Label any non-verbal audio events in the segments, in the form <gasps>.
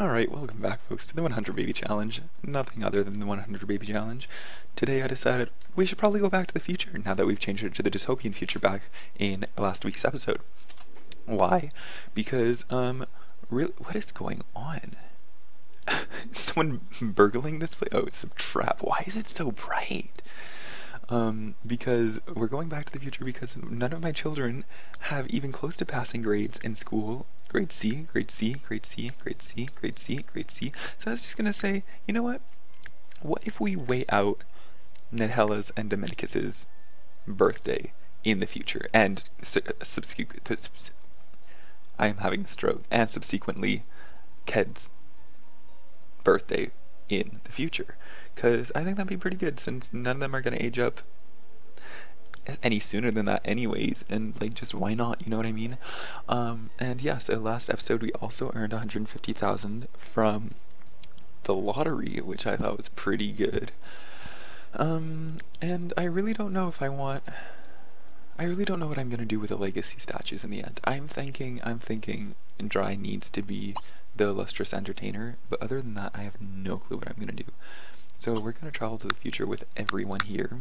Alright, welcome back folks to the 100 Baby Challenge. Nothing other than the 100 Baby Challenge. Today I decided we should probably go back to the future now that we've changed it to the dystopian future back in last week's episode. Why? Because, um, really, what is going on? <laughs> Someone burgling this place? Oh, it's a trap. Why is it so bright? Um, because we're going back to the future because none of my children have even close to passing grades in school. Grade C, grade C, grade C, grade C, grade C, grade C. So I was just gonna say, you know what? What if we wait out Nidhella's and Dominicus's birthday in the future and I am having a stroke and subsequently Ked's birthday in the future because I think that'd be pretty good since none of them are going to age up any sooner than that anyways and like just why not you know what I mean? Um, and yeah so last episode we also earned 150,000 from the lottery which I thought was pretty good. Um, and I really don't know if I want I really don't know what I'm gonna do with the legacy statues in the end. I'm thinking I'm thinking Dry needs to be the illustrious entertainer but other than that I have no clue what I'm gonna do. So we're going to travel to the future with everyone here.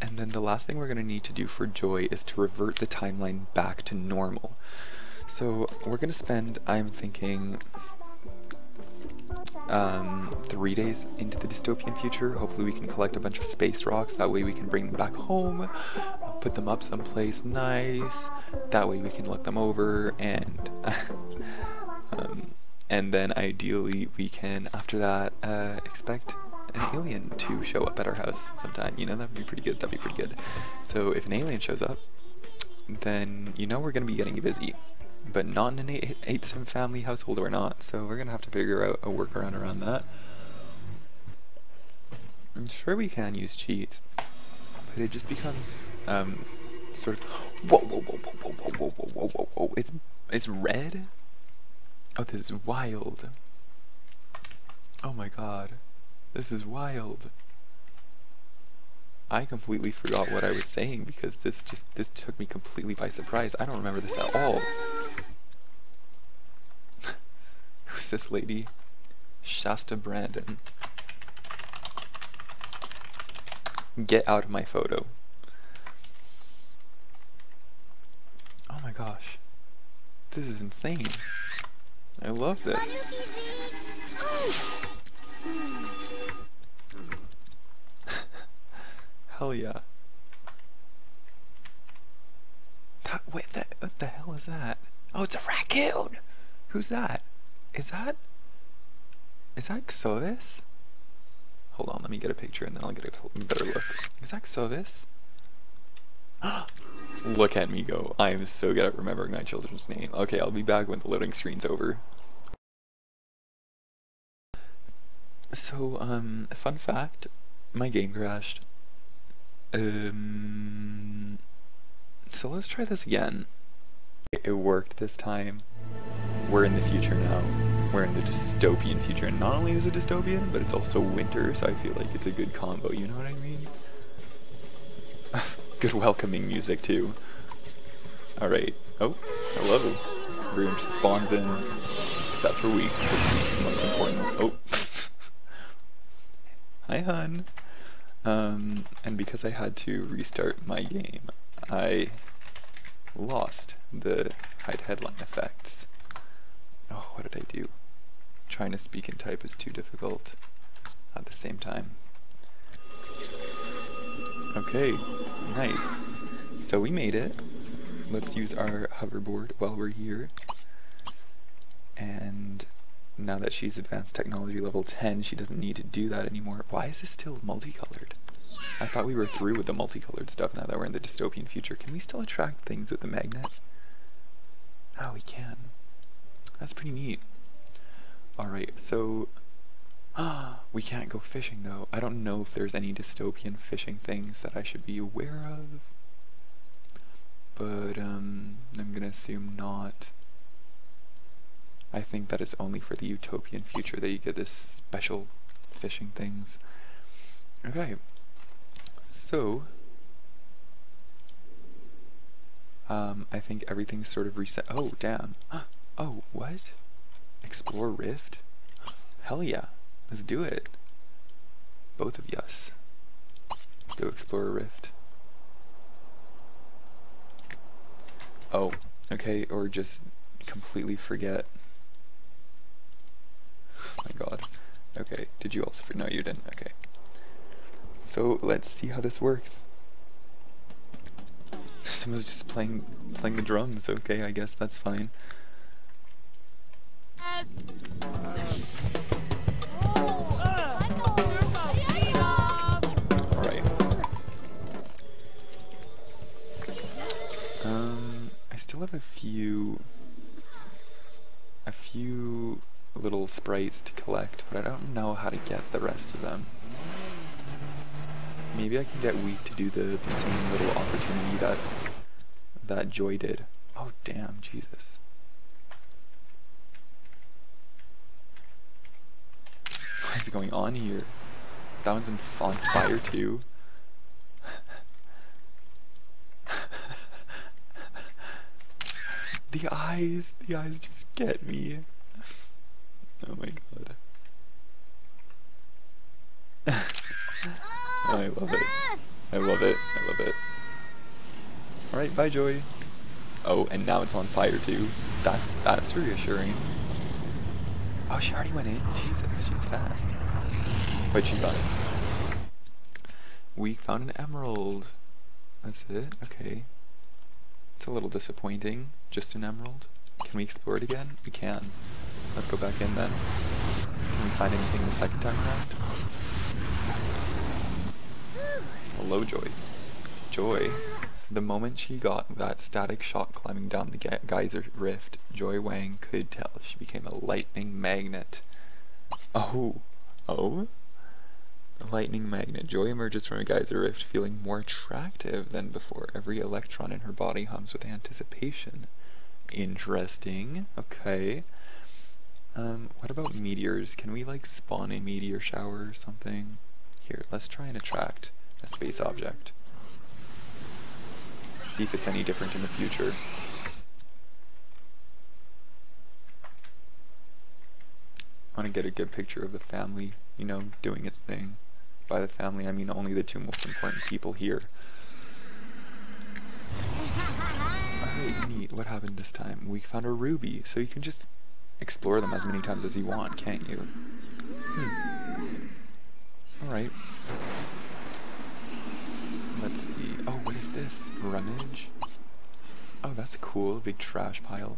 And then the last thing we're going to need to do for Joy is to revert the timeline back to normal. So we're going to spend, I'm thinking, um, three days into the dystopian future. Hopefully we can collect a bunch of space rocks. That way we can bring them back home, put them up someplace nice. That way we can look them over and <laughs> um, and then ideally we can, after that, uh, expect an alien to show up at our house sometime. You know, that'd be pretty good. That'd be pretty good. So if an alien shows up, then you know we're going to be getting busy. But not in an 8, eight sim family household or not. So we're going to have to figure out a workaround around that. I'm sure we can use cheats, but it just becomes um, sort of whoa whoa whoa whoa whoa whoa whoa whoa whoa whoa. It's it's red. Oh, this is wild. Oh my god. This is wild. I completely forgot what I was saying because this just, this took me completely by surprise. I don't remember this at all. <laughs> Who's this lady? Shasta Brandon. Get out of my photo. Oh my gosh. This is insane. I love this. Hell yeah. That, wait, that, what the hell is that? Oh, it's a raccoon! Who's that? Is that... Is that Xovis? Hold on, let me get a picture and then I'll get a better look. Is that Xovis? <gasps> Look at me go. I am so good at remembering my children's name. Okay, I'll be back when the loading screen's over. So, um, fun fact, my game crashed. Um, so let's try this again. It worked this time. We're in the future now. We're in the dystopian future, and not only is it dystopian, but it's also winter, so I feel like it's a good combo, you know what I mean? <laughs> good welcoming music too. Alright. Oh, hello. Room just spawns in, except for weak, which is the most important. Oh. <laughs> Hi, hun. Um, and because I had to restart my game, I lost the hide headline effects. Oh, what did I do? Trying to speak and type is too difficult at the same time. Okay, nice. So we made it. Let's use our hoverboard while we're here. And now that she's advanced technology level 10, she doesn't need to do that anymore. Why is this still multicolored? I thought we were through with the multicolored stuff now that we're in the dystopian future. Can we still attract things with the magnet? Oh, we can. That's pretty neat. Alright, so Ah, <gasps> we can't go fishing though. I don't know if there's any dystopian fishing things that I should be aware of. But um, I'm gonna assume not. I think that it's only for the utopian future that you get this special fishing things. Okay, so um, I think everything's sort of reset. Oh, damn. <gasps> Oh, what? Explore Rift? Hell yeah. Let's do it. Both of us. Let's go explore Rift. Oh, okay, or just completely forget. My god. Okay, did you also, no you didn't, okay. So let's see how this works. <laughs> Someone's just playing playing the drums, okay, I guess that's fine. Alright. Um, I still have a few a few little sprites to collect, but I don't know how to get the rest of them. Maybe I can get Weak to do the, the same little opportunity that that Joy did. Oh damn, Jesus. What is going on here? That one's on fire too. <laughs> the eyes, the eyes just get me. Oh my god. <laughs> I love it. I love it. I love it. Alright, bye Joy. Oh, and now it's on fire too. That's that's reassuring. Oh, she already went in? Jesus, she's fast. Wait, she got it. We found an emerald. That's it? Okay. It's a little disappointing. Just an emerald. Can we explore it again? We can. Let's go back in then. Can we find anything the second time around? Hello, Joy. Joy. The moment she got that static shock climbing down the geyser rift, Joy Wang could tell she became a lightning magnet. Oh. Oh? A lightning magnet. Joy emerges from a geyser rift feeling more attractive than before. Every electron in her body hums with anticipation. Interesting. Okay. Um, what about meteors? Can we like spawn a meteor shower or something? Here, let's try and attract a space object. See if it's any different in the future. I want to get a good picture of the family, you know, doing its thing. By the family, I mean only the two most important people here. Alright, neat. What happened this time? We found a ruby, so you can just explore them as many times as you want, can't you? Hmm. Alright. Let's see. Oh, what is this? Rummage? Oh, that's cool. Big trash pile.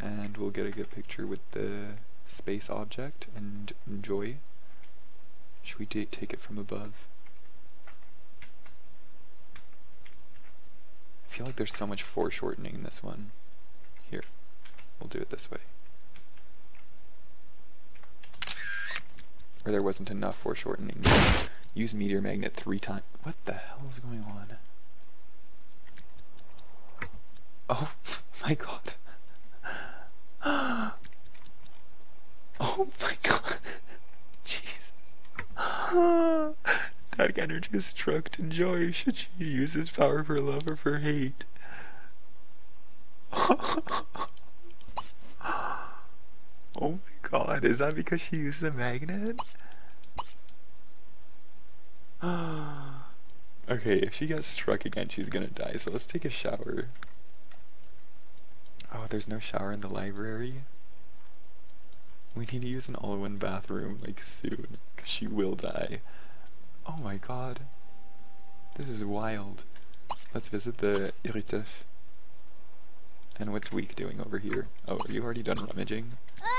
And we'll get a good picture with the space object and enjoy. Should we take it from above? Feel like there's so much foreshortening in this one. Here, we'll do it this way. Or there wasn't enough foreshortening. Use meteor magnet three times. What the hell is going on? Oh <laughs> my god. <gasps> Oh my god. Jesus. Energy is struck to joy. Should she use his power for love or for hate? <laughs> oh my god, is that because she used the magnet? <gasps> okay, if she gets struck again, she's gonna die, so let's take a shower. Oh, there's no shower in the library? We need to use an all-in-one bathroom, like, soon, because she will die. Oh my god. This is wild. Let's visit the Irritef. And what's Weak doing over here? Oh, are you already done rummaging?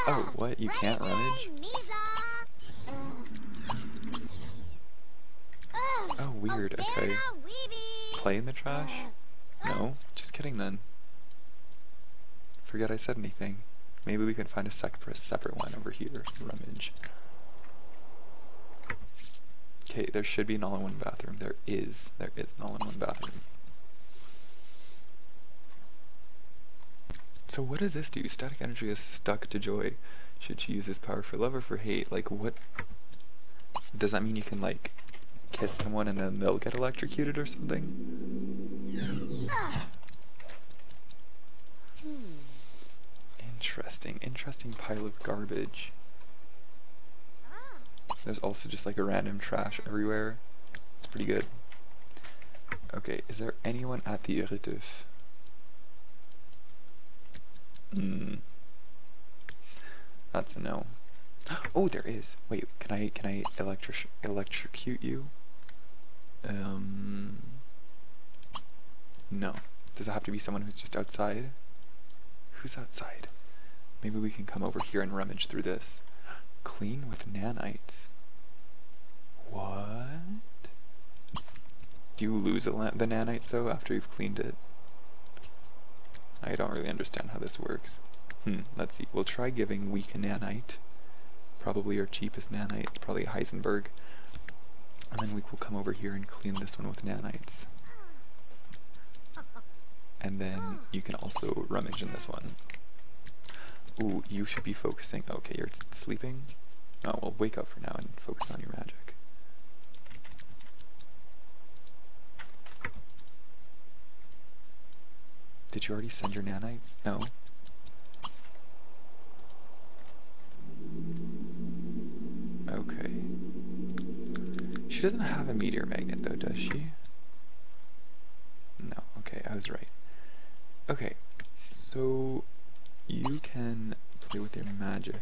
Oh, what? You can't rummage? Oh, oh, weird. Okay. Play in the trash? No? Just kidding then. Forget I said anything. Maybe we can find a separate, separate one over here. Rummage. Okay, there should be an all-in-one bathroom. There is. There is an all-in-one bathroom. So what does this do? Static energy is stuck to joy. Should she use this power for love or for hate? Like, what... Does that mean you can, like, kiss someone and then they'll get electrocuted or something? Hmm. Interesting. Interesting pile of garbage. There's also just like a random trash everywhere. It's pretty good. Okay, is there anyone at the Irritif? Hmm. That's a no. <gasps> Oh, there is. Wait, can I can I electric electrocute you? Um. No. Does it have to be someone who's just outside? Who's outside? Maybe we can come over here and rummage through this. Clean with nanites. What? Do you lose the nanites though after you've cleaned it? I don't really understand how this works. Hmm, let's see. We'll try giving weak a nanite. Probably our cheapest nanite. It's probably Heisenberg. And then we will come over here and clean this one with nanites. And then you can also rummage in this one. Ooh, you should be focusing. Okay, you're sleeping? Oh, well, wake up for now and focus on your magic. Did you already send your nanites? No? Okay. She doesn't have a meteor magnet though, does she? No, okay, I was right. Okay, so you can play with your magic.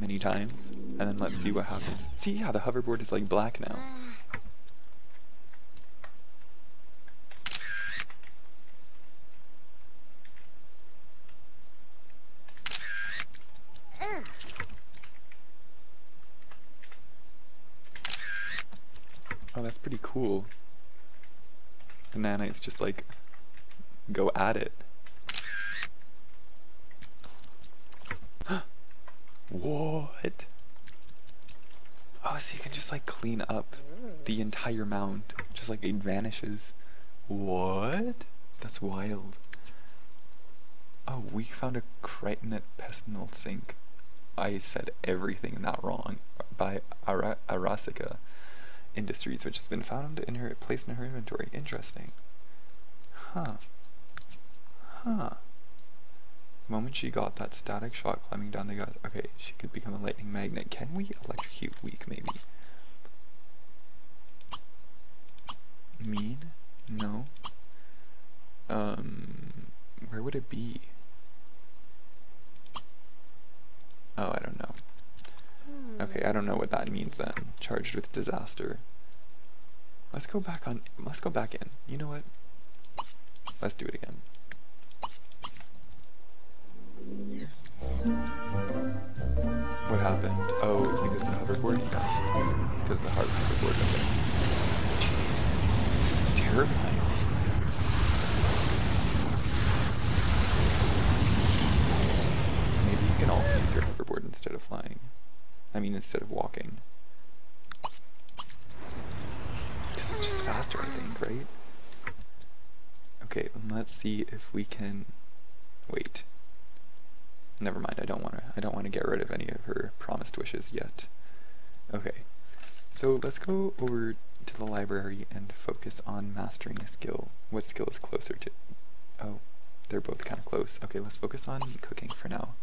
Many times, and then let's see what happens. See, yeah, the hoverboard is like black now. Oh, that's pretty cool. The nanites just like go at it. <gasps> what? Oh, so you can just like clean up the entire mound. Just like it vanishes. What? That's wild. Oh, we found a Crichtonet pestinal sink. I said everything in that wrong. By Ara Arasica. Industries, which has been found in her placed in her inventory. Interesting. Huh. Huh. The moment she got that static shock climbing down the gut, okay, she could become a lightning magnet. Can we electrocute weak, maybe? Mean? No. Um, where would it be? Oh, I don't know. Okay, I don't know what that means then. Charged with disaster. Let's go back on, let's go back in. You know what? Let's do it again. What happened? Oh, it's because the hoverboard? Yeah. It's because of the hoverboard. Okay. Jesus. This is terrifying. Maybe you can also use your hoverboard instead of flying. I mean, instead of walking. Because it's just faster, I think, right? Okay, let's see if we can... Wait. Never mind, I don't want to I don't want to get rid of any of her promised wishes yet. Okay. So let's go over to the library and focus on mastering a skill. What skill is closer to... Oh, they're both kind of close. Okay, let's focus on cooking for now.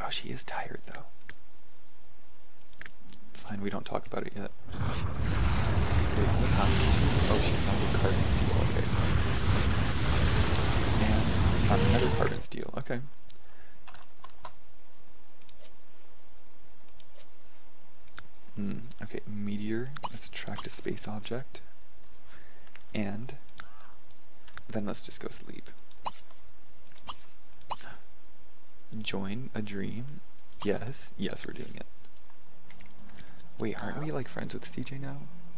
Oh, she is tired though. It's fine, we don't talk about it yet. Wait, what happened to Oh, she found a carbon steel, okay. And found another carbon steel, okay. Hmm, okay, meteor, let's attract a space object. And then let's just go sleep. Join a dream? Yes. Yes, we're doing it. Wait, aren't we like friends with CJ now?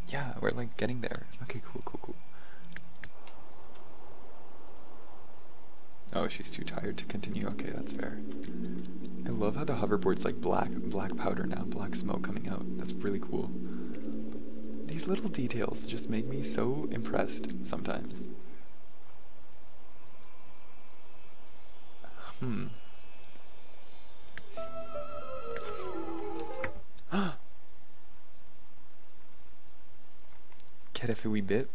Yeah, we're like getting there. Okay, cool, cool, cool. Oh, she's too tired to continue. Okay, that's fair. I love how the hoverboard's like black, black powder now, black smoke coming out. That's really cool. These little details just make me so impressed sometimes. Hmm. <gasps> Get if we bit.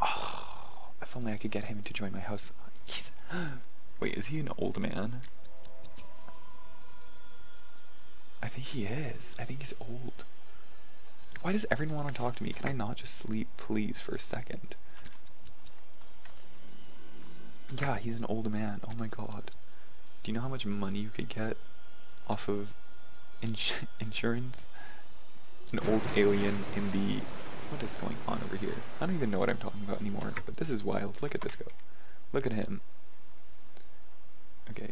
Oh, If only I could get him to join my house. He's... <gasps> Wait, is he an old man? I think he is. I think he's old. Why does everyone want to talk to me? Can I not just sleep, please, for a second? Yeah, he's an old man. Oh my god. Do you know how much money you could get off of ins insurance? An old alien in the... What is going on over here? I don't even know what I'm talking about anymore, but this is wild. Look at this go. Look at him. Okay.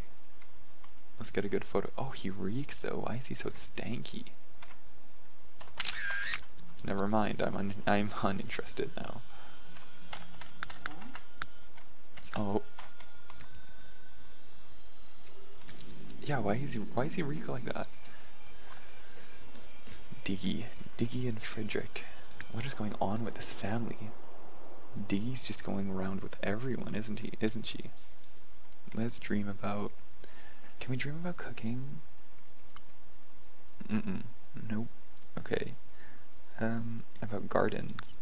Let's get a good photo. Oh, he reeks though. Why is he so stanky? Never mind, I'm un I'm <laughs> uninterested now. Oh. Yeah, why is he why is he reek like that? Diggy. Diggy and Frederick. What is going on with this family? Diggy's just going around with everyone, isn't he? Isn't she? Let's dream about can we dream about cooking? Mm-mm. Nope. Okay. Um, about gardens.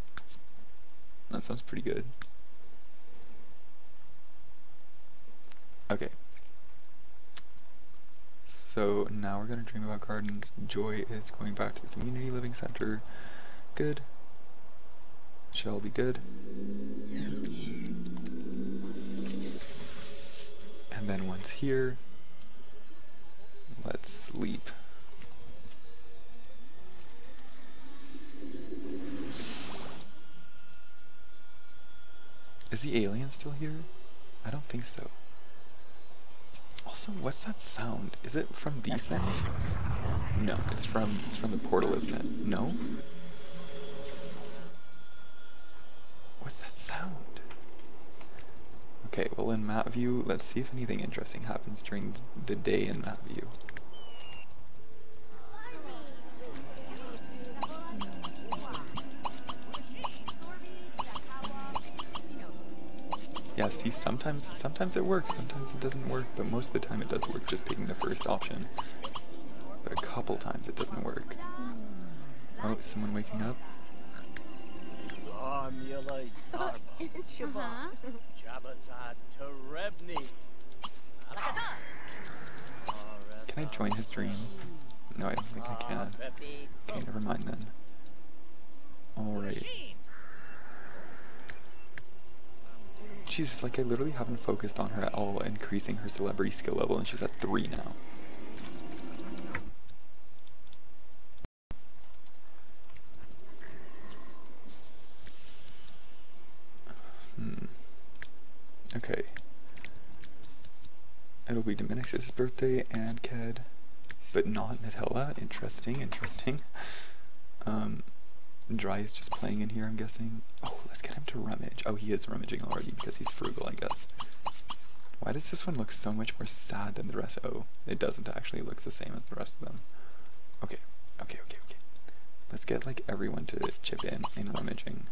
That sounds pretty good. Okay. So now we're going to dream about gardens. Joy is going back to the community living center. Good. Shall be good. And then once here, Let's sleep. Is the alien still here? I don't think so. Also, what's that sound? Is it from these things? No, it's from it's from the portal, isn't it? No? What's that sound? Okay, well in map view, let's see if anything interesting happens during the day in map view. See, sometimes sometimes it works, sometimes it doesn't work, but most of the time it does work just picking the first option. But a couple times it doesn't work. Oh, is someone waking up? <laughs> Uh-huh. Can I join his dream? No, I don't think I can. Okay, never mind then. Alright. She's like I literally haven't focused on her at all increasing her celebrity skill level and she's at 3 now. Hmm. Okay. It'll be Dominic's birthday and Ked, but not Nutella. Interesting, interesting. <laughs> Um, Dry is just playing in here, I'm guessing. Oh, let's get him to rummage. Oh, he is rummaging already because he's frugal, I guess. Why does this one look so much more sad than the rest? Oh, it doesn't actually. It looks the same as the rest of them. Okay, okay, okay, okay. Let's get, like, everyone to chip in in rummaging.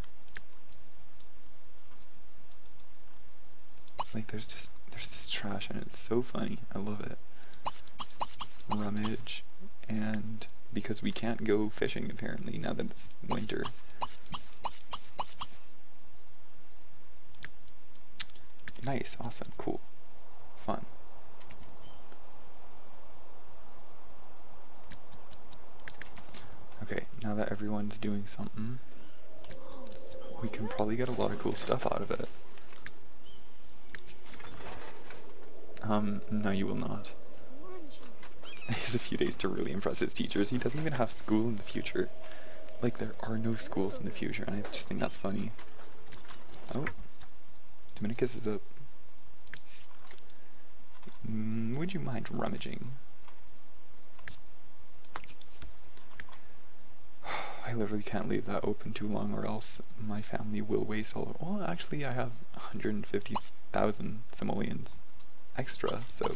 Like, there's just, there's just trash and it's so funny. I love it. Rummage and because we can't go fishing apparently now that it's winter. Nice, awesome, cool, fun. Okay, now that everyone's doing something, we can probably get a lot of cool stuff out of it. Um, no you will not. <laughs> He has a few days to really impress his teachers. He doesn't even have school in the future. Like, there are no schools in the future, and I just think that's funny. Oh. Dominicus is up. Mm, would you mind rummaging? <sighs> I literally can't leave that open too long or else my family will waste all of Well, actually, I have 150,000 simoleons extra, so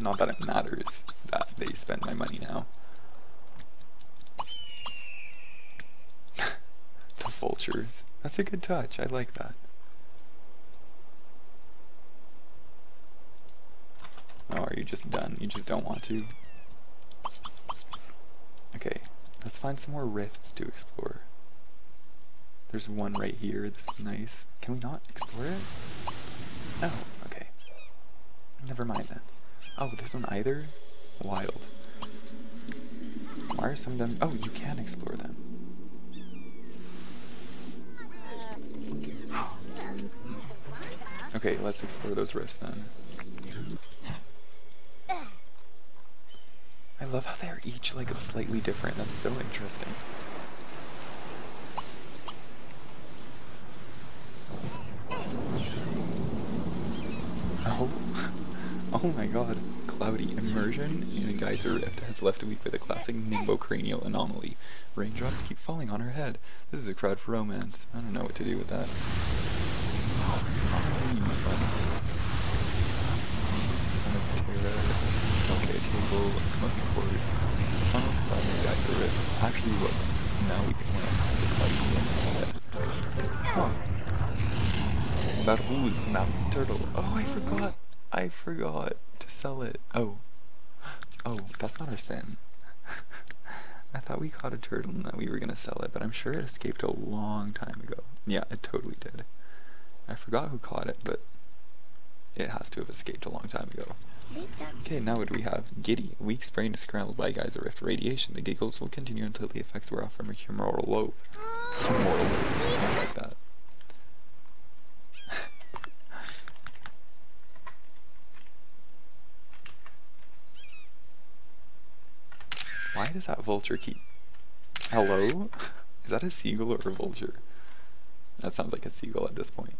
not that it matters that they spend my money now. <laughs> the vultures. That's a good touch. I like that. Oh, are you just done? You just don't want to? Okay, let's find some more rifts to explore. There's one right here. This is nice. Can we not explore it? Oh, okay. Never mind then. Oh, this one either? Wild. Why are some of them... Oh, you can explore them. Okay, let's explore those rifts then. I love how they're each like slightly different. That's so interesting. Oh, oh my god. Cloudy immersion in geyser rift has left a week with a classic nimbocranial anomaly. Raindrops keep falling on her head. This is a crowd for romance. I don't know what to do with that. Oh, this is of. Okay, table, smoking quarters. Glad we got the rift. Actually wasn't. Now we can win. As a cloudy Huh. Mountain turtle? Oh, I forgot. I forgot sell it. Oh. Oh, that's not our sin. <laughs> I thought we caught a turtle and that we were gonna sell it, but I'm sure it escaped a long time ago. Yeah, it totally did. I forgot who caught it, but it has to have escaped a long time ago. Okay, now what do we have? Giddy. Weak sprain is scrambled by geyser rift radiation. The giggles will continue until the effects wear off from a humoral lobe. Humoral lobe. I like that. Why does that vulture keep... Hello? <laughs> Is that a seagull or a vulture? That sounds like a seagull at this point.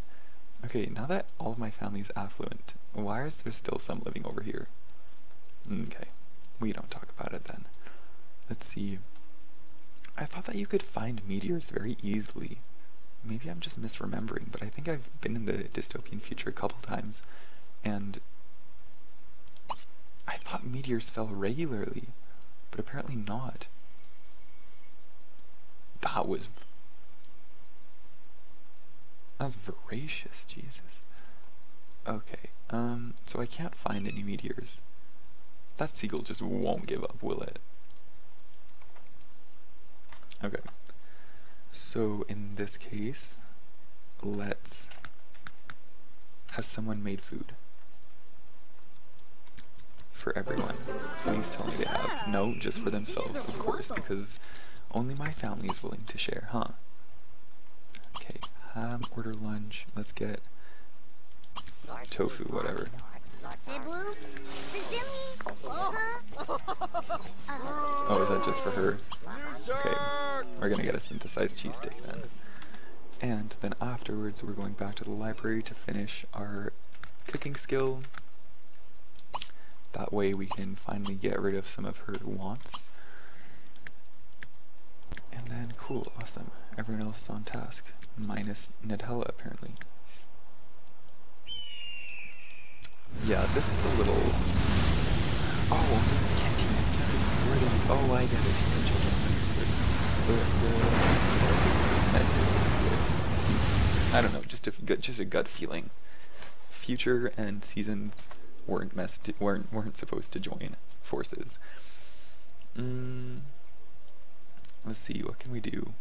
Okay, now that all of my family is affluent, why is there still some living over here? Okay, we don't talk about it then. Let's see. I thought that you could find meteors very easily. Maybe I'm just misremembering, but I think I've been in the dystopian future a couple times, and I thought meteors fell regularly, but apparently not. That was that was voracious, Jesus. Okay, um, so I can't find any meteors. That seagull just won't give up, will it? Okay. So in this case, let's... Has someone made food? For everyone. Please tell me they have. No, just for themselves, of course, because only my family is willing to share, huh? Okay, um, order lunch. Let's get tofu, whatever. Oh, is that just for her? Okay, we're gonna get a synthesized cheesesteak then. And then afterwards, we're going back to the library to finish our cooking skill. That way we can finally get rid of some of her wants. And then, cool, awesome. Everyone else is on task, minus Nutella apparently. Yeah, this is a little... Oh, canteens can't explore these. Oh, I get it. I don't know, just a just a gut feeling. Future and seasons weren't messed, weren't weren't supposed to join forces. Mm, let's see, what can we do?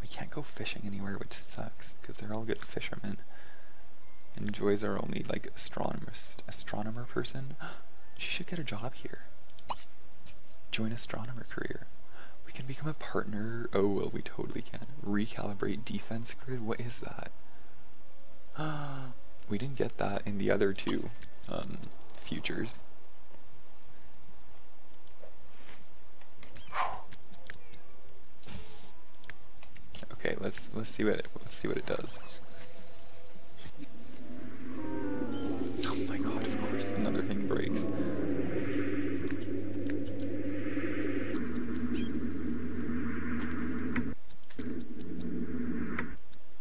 We can't go fishing anywhere, which sucks, because they're all good fishermen. And Joy's our only, like, astronomer, astronomer person. <gasps> She should get a job here. Join astronomer career. We can become a partner. Oh, well, we totally can. Recalibrate defense grid. What is that? <gasps> we didn't get that in the other two um, futures. Okay, let's let's see what it, let's see what it does. Oh my god! Of course, another thing breaks.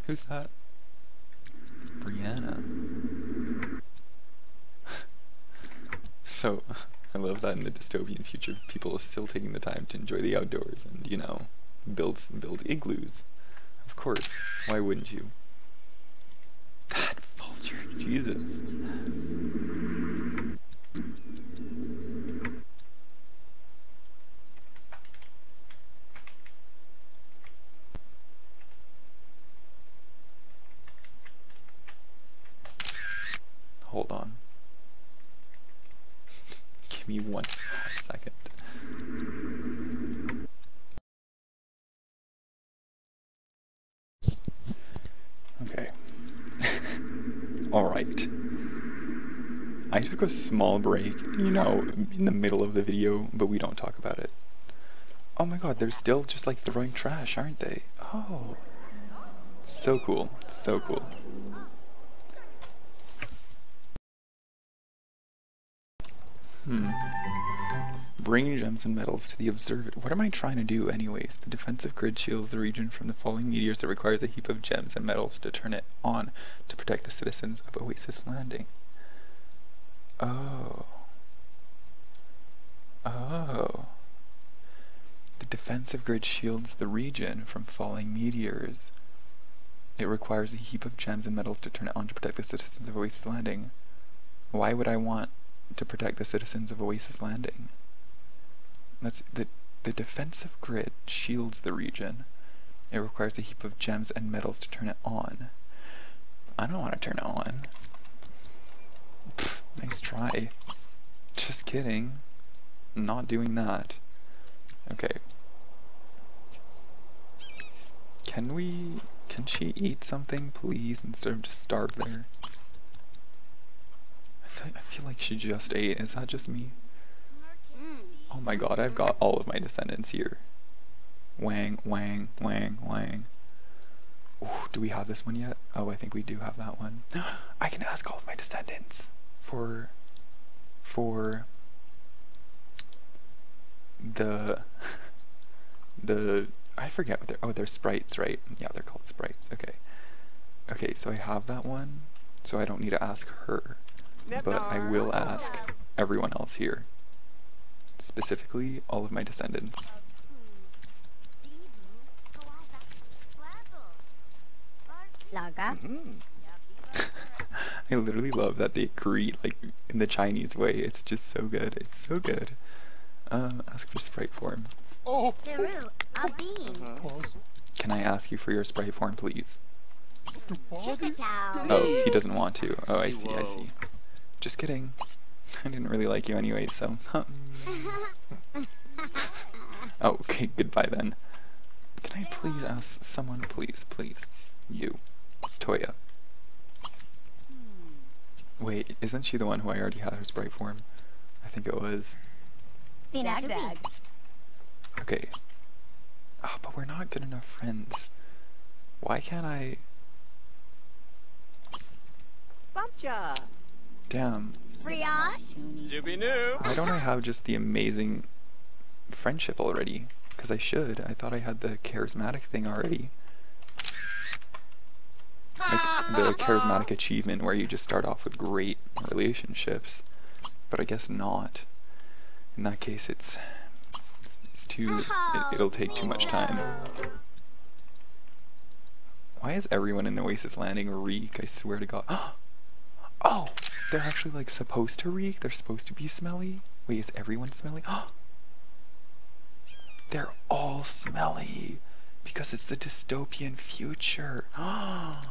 Who's that? So, <laughs> I love that in the dystopian future, people are still taking the time to enjoy the outdoors and, you know, build build igloos. Of course. Why wouldn't you? That vulture, Jesus. second. Okay. Alright. I took a small break, you know, in the middle of the video, but we don't talk about it. Oh my god, they're still just like throwing trash, aren't they? Oh. So cool. So cool. Hmm. Bring gems and metals to the observatory. What am I trying to do anyways? The defensive grid shields the region from the falling meteors that requires a heap of gems and metals to turn it on to protect the citizens of Oasis Landing. Oh. Oh. The defensive grid shields the region from falling meteors. It requires a heap of gems and metals to turn it on to protect the citizens of Oasis Landing. Why would I want to protect the citizens of Oasis Landing? That's the the defensive grid shields the region. It requires a heap of gems and metals to turn it on. I don't want to turn it on. Nice try. Just kidding. Not doing that. Okay. Can we... Can she eat something, please, instead of just there? I feel, I feel like she just ate. Is that just me? Oh my god, I've got all of my descendants here. Wang, wang, wang, wang. Ooh, do we have this one yet? Oh, I think we do have that one. <gasps> I can ask all of my descendants for for the <laughs> the I forget what they're oh they're sprites right? Yeah they're called sprites. Okay. Okay so I have that one so I don't need to ask her but I will ask everyone else here specifically all of my descendants. Laga. Mm-hmm. <laughs> <laughs> <laughs> I literally love that they greet like in the Chinese way it's just so good it's so good um ask for sprite form Peru. Abin. can I ask you for your sprite form please Oh, he doesn't want to. Oh, I see, I see. Just kidding. I didn't really like you anyway, so. <laughs> oh, okay, goodbye then. Can I please ask someone, please, please? You. Toya. Wait, isn't she the one who I already had her sprite form? I think it was. Finagdag. Okay. Oh, but we're not good enough friends. Why can't I... Bumpcha. Damn. Brioche. Zubinu. Why don't I have just the amazing friendship already? Because I should. I thought I had the charismatic thing already. Like the charismatic achievement where you just start off with great relationships. But I guess not. In that case, it's it's too. It, it'll take too much time. Why is everyone in Oasis Landing reek? I swear to God. <gasps> Oh, they're actually like supposed to reek. They're supposed to be smelly. Wait, is everyone smelly? <gasps> They're all smelly because it's the dystopian future. <gasps>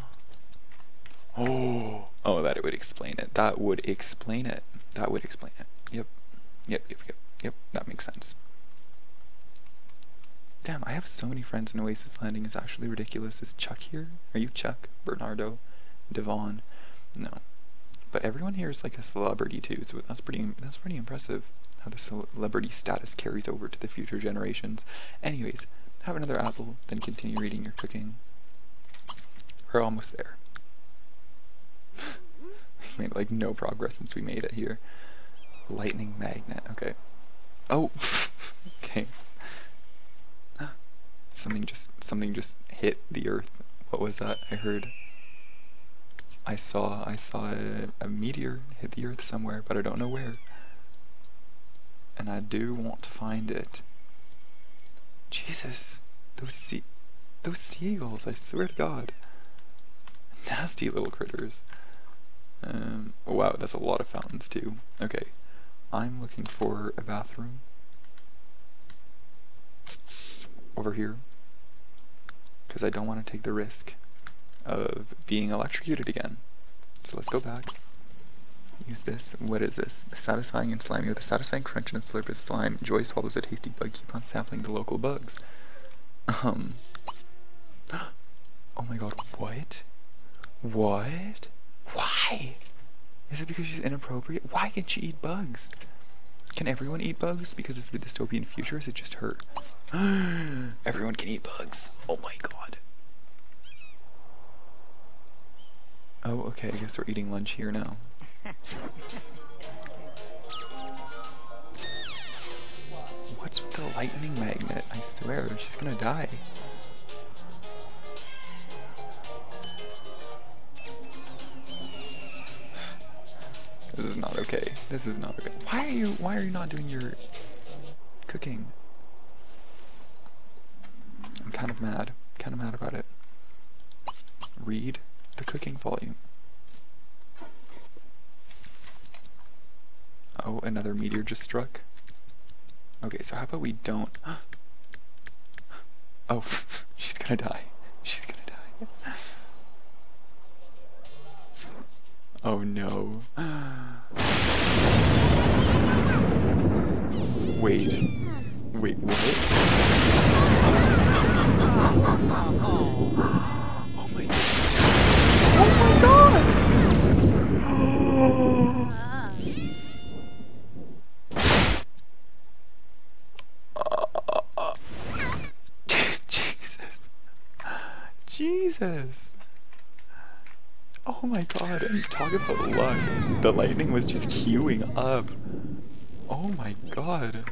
Oh, oh, that would explain it. That would explain it. That would explain it. Yep, yep, yep, yep, yep. That makes sense. Damn, I have so many friends in Oasis Landing. It's actually ridiculous. Is Chuck here? Are you Chuck? Bernardo? Devon? No. But everyone here is like a celebrity too, so that's pretty that's pretty impressive how the celebrity status carries over to the future generations. Anyways, have another apple, then continue reading your cooking. We're almost there. <laughs> we made like no progress since we made it here. Lightning magnet, okay. Oh <laughs> okay. <gasps> Something just something just hit the earth. What was that? I heard I saw I saw a, a meteor hit the earth somewhere, but I don't know where. And I do want to find it. Jesus, those sea those seagulls, I swear to God. Nasty little critters. Um, wow, that's a lot of fountains too. Okay, I'm looking for a bathroom. Over here. Because I don't want to take the risk of being electrocuted again. So let's go back. Use this. What is this? Satisfying and slimy with a satisfying crunch and a slurp of slime. Joy swallows a tasty bug. Keep on sampling the local bugs. Um. <gasps> Oh my god, what? What? Why? Is it because she's inappropriate? Why can't she eat bugs? Can everyone eat bugs because it's the dystopian future? Is it just her? <gasps> everyone can eat bugs. Oh my god. Oh, okay, I guess we're eating lunch here now. What's with the lightning magnet? I swear, she's gonna die. This is not okay. This is not okay. Why are you why are you not doing your cooking? I'm kind of mad. Kind of mad about it. Read the cooking volume. Oh, another meteor just struck. Okay, so how about we don't... <gasps> Oh, <laughs> she's gonna die. She's gonna die. Oh no. Wait. Wait, what? <laughs> Oh, oh my god. Oh my god! Jesus. Oh my god, and talk about luck. The lightning was just queuing up. Oh my god.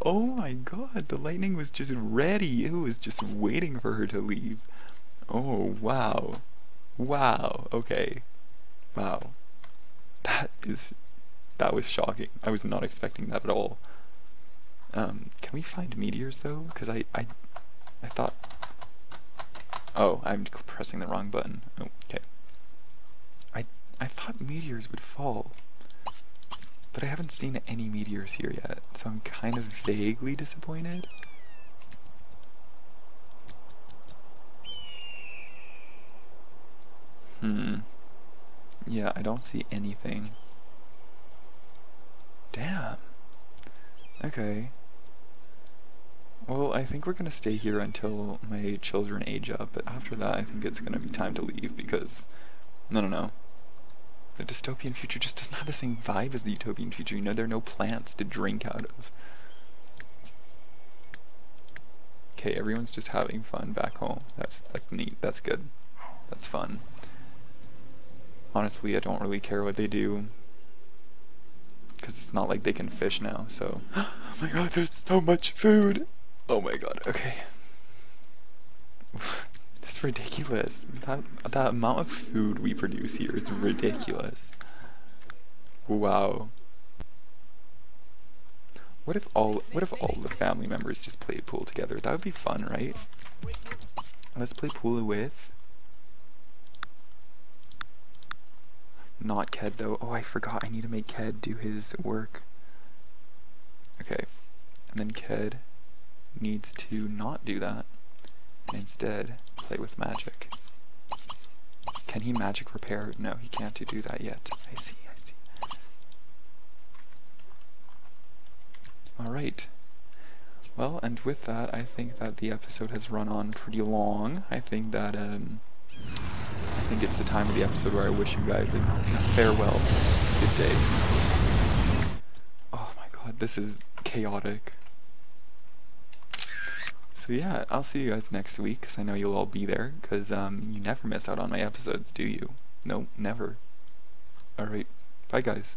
Oh my god, the lightning was just ready. It was just waiting for her to leave. Oh, wow. Wow, okay. Wow. That is... That was shocking. I was not expecting that at all. Um, can we find meteors though? Because I, I, I thought... Oh, I'm pressing the wrong button. Oh, okay. I, I thought meteors would fall. But I haven't seen any meteors here yet, so I'm kind of vaguely disappointed. Hmm. Yeah, I don't see anything. Damn. Okay. Well, I think we're gonna stay here until my children age up, but after that I think it's gonna be time to leave because... No, no, no. The dystopian future just doesn't have the same vibe as the utopian future, you know, there are no plants to drink out of. Okay, everyone's just having fun back home. That's that's neat, that's good. That's fun. Honestly, I don't really care what they do. Because it's not like they can fish now, so... <gasps> <gasps> oh my god, there's so much food! Oh my god, okay. <laughs> This is ridiculous. That, that amount of food we produce here is ridiculous. Wow. What if all what if all the family members just played pool together? That would be fun, right? Let's play pool with Not Ked though. Oh, I forgot. I need to make Ked do his work. Okay. And then Ked needs to not do that and instead play with magic. Can he magic repair? No, he can't do that yet. I see, I see. Alright. Well, and with that, I think that the episode has run on pretty long. I think that, um, I think it's the time of the episode where I wish you guys a farewell, good day. Oh my god, this is chaotic. So yeah, I'll see you guys next week, because I know you'll all be there, because um, you never miss out on my episodes, do you? No, never. Alright, bye guys.